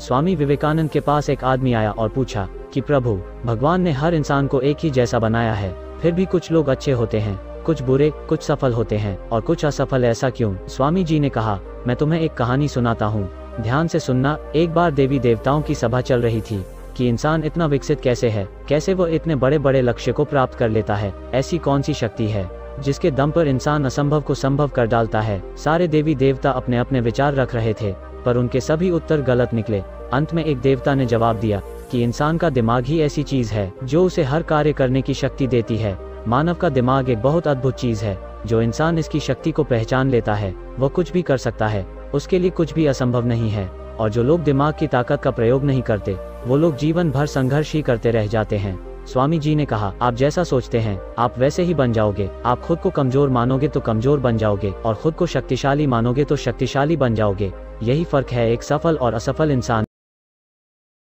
स्वामी विवेकानंद के पास एक आदमी आया और पूछा कि प्रभु, भगवान ने हर इंसान को एक ही जैसा बनाया है, फिर भी कुछ लोग अच्छे होते हैं, कुछ बुरे, कुछ सफल होते हैं और कुछ असफल ऐसा क्यों? स्वामी जी ने कहा, मैं तुम्हें एक कहानी सुनाता हूँ। ध्यान से सुनना, एक बार देवी देवताओं की सभा चल रही थी कि इंसान इतना विकसित कैसे है, कैसे वो इतने बड़े बड़े लक्ष्य को प्राप्त कर लेता है, ऐसी कौन सी शक्ति है, जिसके दम पर इंसान असंभव को संभव कर डालता है? सारे देवी देवता अपने अपने विचार रख रहे थे पर उनके सभी उत्तर गलत निकले। अंत में एक देवता ने जवाब दिया कि इंसान का दिमाग ही ऐसी चीज़ है, जो उसे हर कार्य करने की शक्ति देती है। मानव का दिमाग एक बहुत अद्भुत चीज़ है, जो इंसान इसकी शक्ति को पहचान लेता है, वह कुछ भी कर सकता है, उसके लिए कुछ भी असंभव नहीं है। और जो लोग दिमाग की ताकत का प्रयोग नहीं करते, वो लोग जीवन भर संघर्ष ही करते रह जाते हैं। स्वामी जी ने कहा, आप जैसा सोचते हैं, आप वैसे ही बन जाओगे। आप खुद को कमज़ोर मानोगे तो कमज़ोर बन जाओगे, और खुद को शक्तिशाली मानोगे तो शक्तिशाली बन जाओगे। यही फ़र्क है एक सफल और असफल इंसान